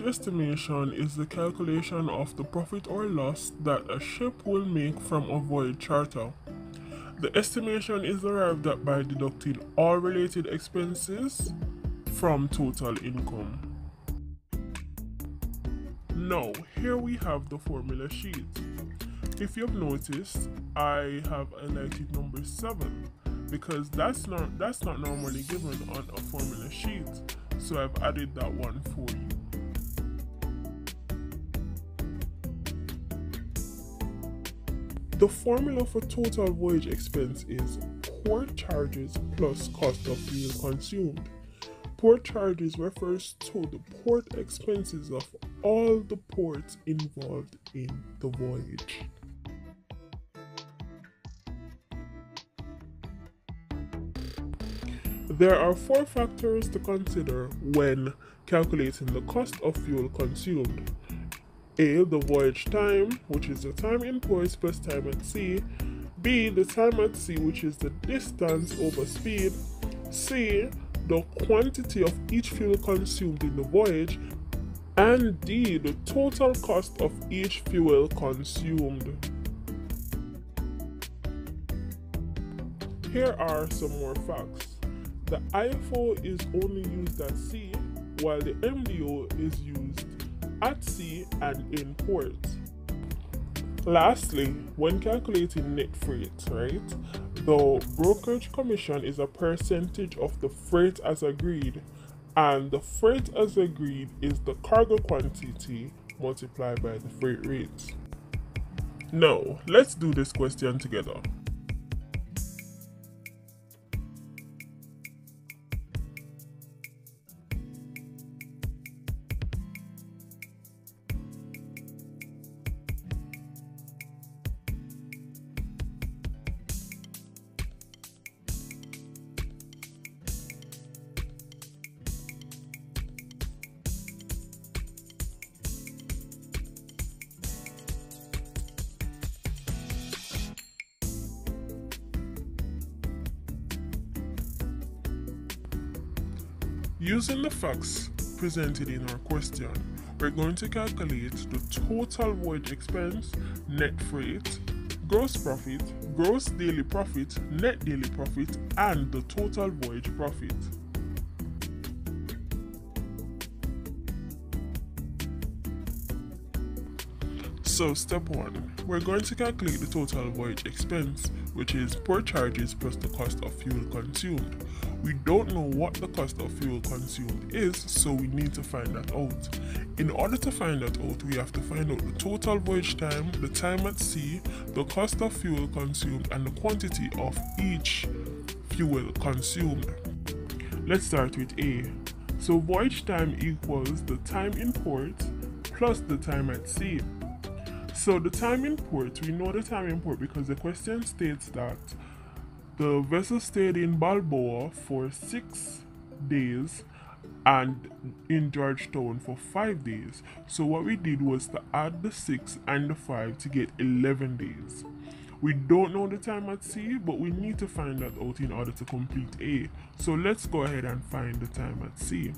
estimation is the calculation of the profit or loss that a ship will make from a voyage charter. The estimation is arrived at by deducting all related expenses from total income. Now, here we have the formula sheet. If you've noticed, I have highlighted number 7 because that's not that's not normally given on a formula sheet. So I've added that one for you. The formula for total voyage expense is port charges plus cost of fuel consumed. Port charges refers to the port expenses of all the ports involved in the voyage. There are four factors to consider when calculating the cost of fuel consumed. A. The voyage time, which is the time in port plus time at sea. B. The time at sea, which is the distance over speed. C. The quantity of each fuel consumed in the voyage. And D. The total cost of each fuel consumed. Here are some more facts. The IFO is only used at sea, while the MDO is used at sea and in port. Lastly, when calculating net freight, right, the brokerage commission is a percentage of the freight as agreed, and the freight as agreed is the cargo quantity multiplied by the freight rate. Now, let's do this question together. Using the facts presented in our question, we're going to calculate the total voyage expense, net freight, gross profit, gross daily profit, net daily profit, and the total voyage profit. So, step one, we're going to calculate the total voyage expense, which is port charges plus the cost of fuel consumed. We don't know what the cost of fuel consumed is, so we need to find that out. In order to find that out, we have to find out the total voyage time, the time at sea, the cost of fuel consumed, and the quantity of each fuel consumed. Let's start with A. So, voyage time equals the time in port plus the time at sea. So the time in port, we know the time in port because the question states that the vessel stayed in Balboa for six days and in Georgetown for five days. So what we did was to add the six and the five to get 11 days. We don't know the time at sea, but we need to find that out in order to complete A. So let's go ahead and find the time at sea.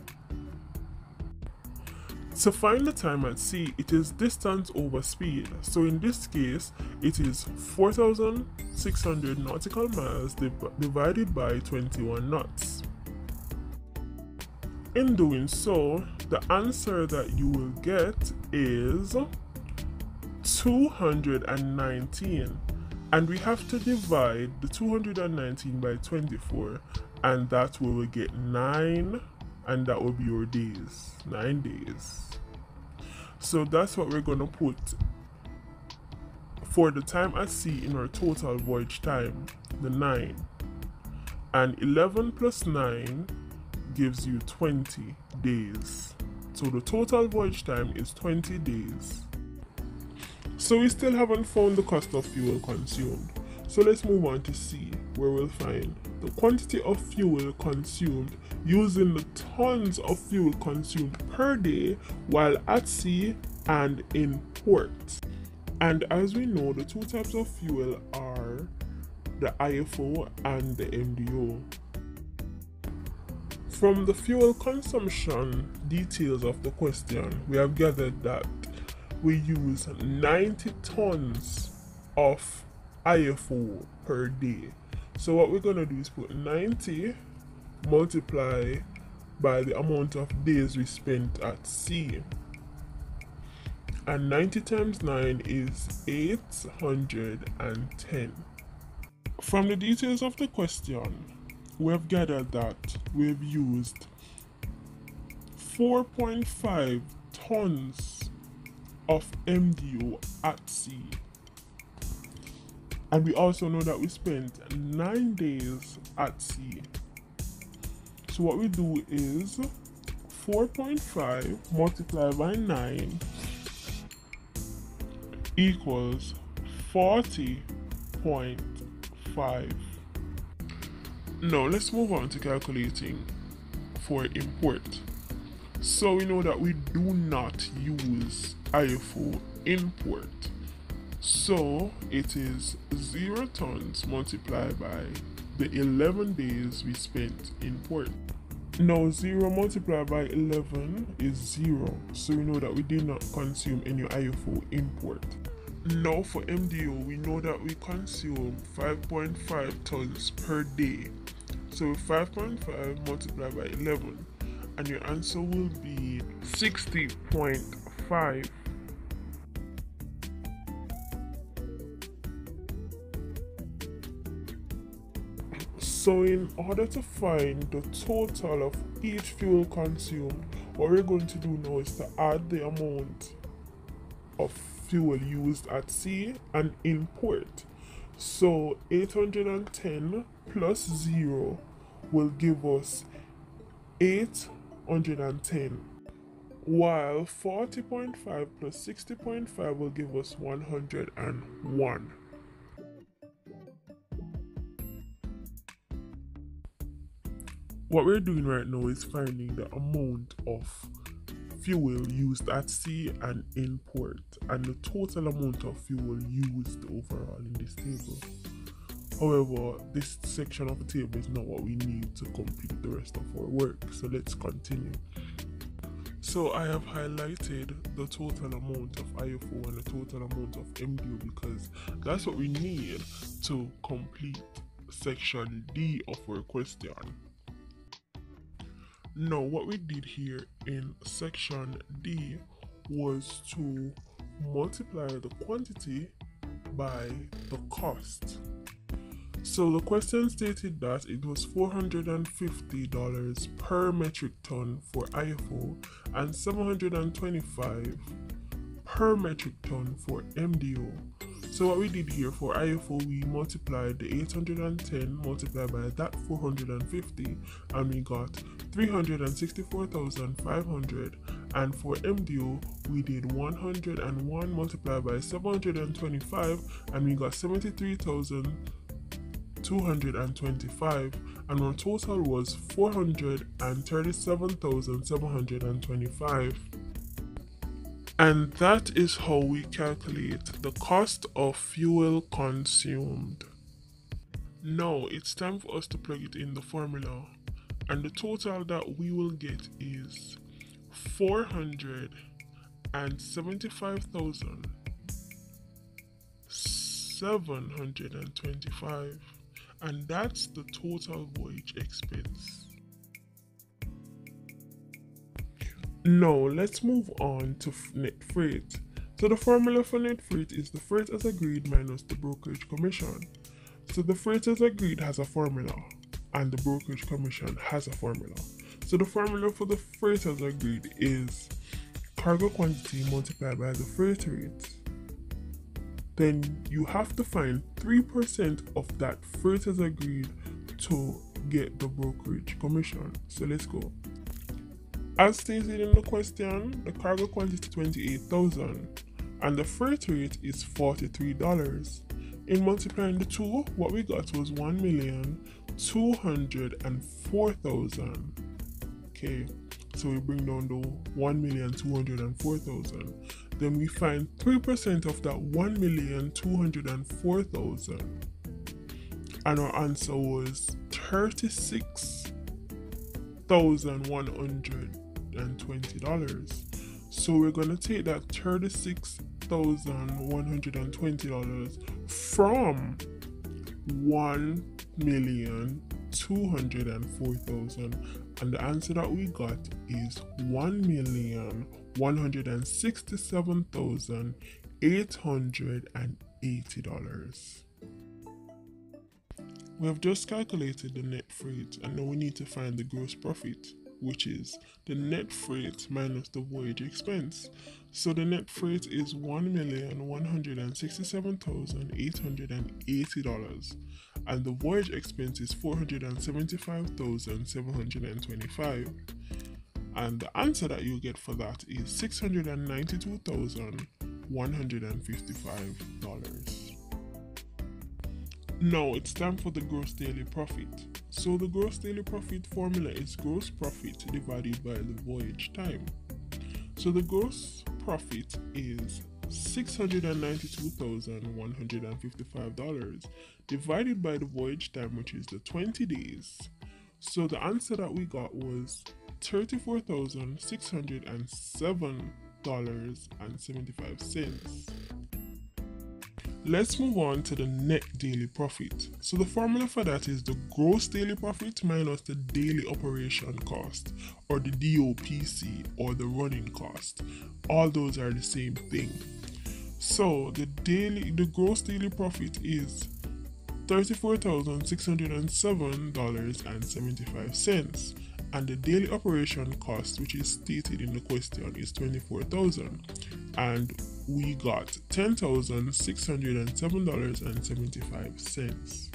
To find the time at sea, it is distance over speed. So in this case, it is 4,600 nautical miles div divided by 21 knots. In doing so, the answer that you will get is 219. And we have to divide the 219 by 24, and that we will get 9 and that will be your days nine days. So that's what we're to put for the time at sea in our total voyage time the 9 and 11 plus 9 gives you 20 days. So the total voyage time is 20 days. So we still haven't found the cost of fuel consumed so let's move on to C, where we'll find the quantity of fuel consumed using the tons of fuel consumed per day while at sea and in port. And as we know, the two types of fuel are the IFO and the MDO. From the fuel consumption details of the question, we have gathered that we use 90 tons of IFO per day. So what we're going to do is put 90 multiply by the amount of days we spent at sea. And 90 times 9 is 810. From the details of the question, we have gathered that we've used 4.5 tons of MDO at sea. And we also know that we spent 9 days at sea. So what we do is 4.5 multiplied by 9 equals 40.5. Now let's move on to calculating for import. So we know that we do not use IFO import. So it is 0 tons multiplied by the 11 days we spent in port. Now 0 multiplied by 11 is 0, so we know that we did not consume any IFO import. Now for MDO, we know that we consume 5.5 tons per day. So 5.5 multiplied by 11 and your answer will be 60.5. So in order to find the total of each fuel consumed, what we're going to do now is to add the amount of fuel used at sea and in port. So 810 plus 0 will give us 810 while 40.5 plus 60.5 will give us 101. What we're doing right now is finding the amount of fuel used at sea and in port and the total amount of fuel used overall in this table. However, this section of the table is not what we need to complete the rest of our work, so let's continue. So I have highlighted the total amount of IFO and the total amount of MDO because that's what we need to complete section D of our question. Now, what we did here in section D was to multiply the quantity by the cost. So the question stated that it was $450 per metric ton for IFO and 725 per metric ton for MDO. So what we did here for IFO, we multiplied the 810 multiplied by that 450 and we got 364,500 and for MDO we did 101 multiplied by 725 and we got 73,225 and our total was 437,725 and that is how we calculate the cost of fuel consumed. Now it's time for us to plug it in the formula and the total that we will get is four hundred and seventy-five thousand seven hundred and twenty-five, and that's the total voyage expense. Now let's move on to net freight. So the formula for net freight is the freight as agreed minus the brokerage commission. So the freight as agreed has a formula and the brokerage commission has a formula. So the formula for the freight as agreed is cargo quantity multiplied by the freight rate. Then you have to find 3% of that freight as agreed to get the brokerage commission. So let's go. As stated in the question, the cargo quantity is 28,000 and the freight rate is $43. In multiplying the two, what we got was 1 million 204,000. Okay, so we bring down the 1,204,000. Then we find 3% of that 1,204,000. And our answer was 36 $36,120. So we're going to take that $36,120 from one million two hundred and four thousand and the answer that we got is one million one hundred and sixty seven thousand eight hundred and eighty dollars. We have just calculated the net freight and now we need to find the gross profit which is the net freight minus the voyage expense. So the net freight is $1,167,880 and the voyage expense is 475,725. And the answer that you get for that is $692,155. Now it's time for the gross daily profit. So the gross daily profit formula is gross profit divided by the voyage time. So the gross profit is $692,155 divided by the voyage time, which is the 20 days. So the answer that we got was $34,607.75. Let's move on to the net daily profit. So the formula for that is the gross daily profit minus the daily operation cost or the DOPC or the running cost. All those are the same thing. So the daily the gross daily profit is $34,607.75 and the daily operation cost which is stated in the question is 24,000 and we got $10,607.75.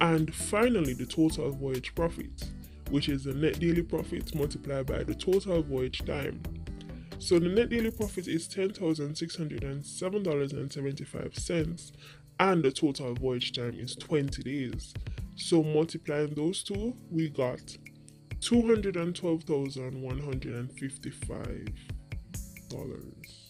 And finally, the total voyage profit, which is the net daily profit multiplied by the total voyage time. So the net daily profit is $10,607.75 and the total voyage time is 20 days. So multiplying those two, we got $212,155.